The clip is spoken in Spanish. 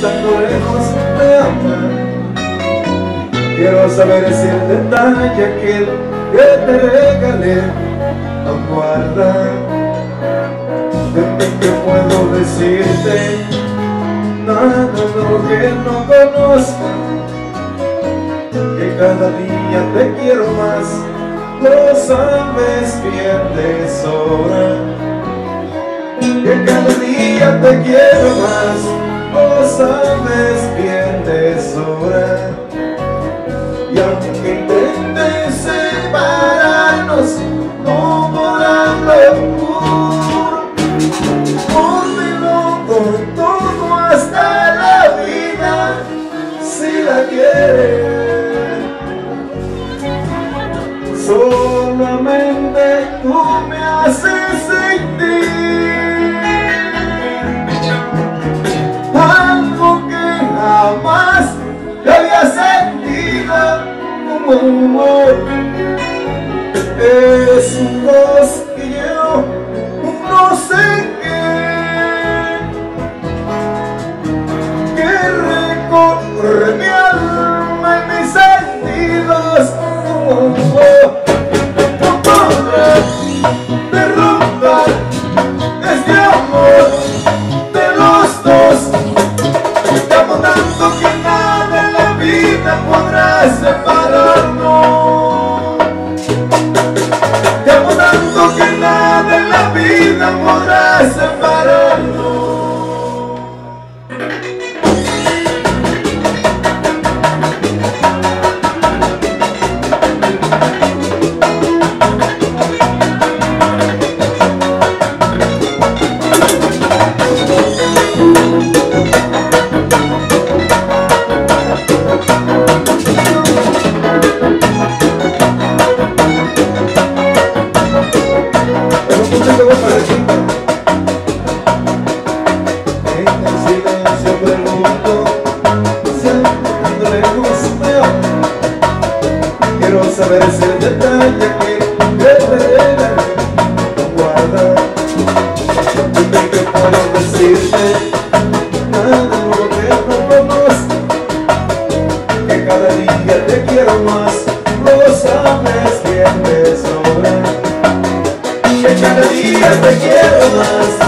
tan lejos me Quiero saber si el detalle aquel que te regalé aún guarda. Dime que puedo decirte nada de lo que no conozco. Que cada día te quiero más. Lo sabes bien de sobra. Que cada día te quiero más sabes bien tesoro es un é ahora. Echando días te quiero más.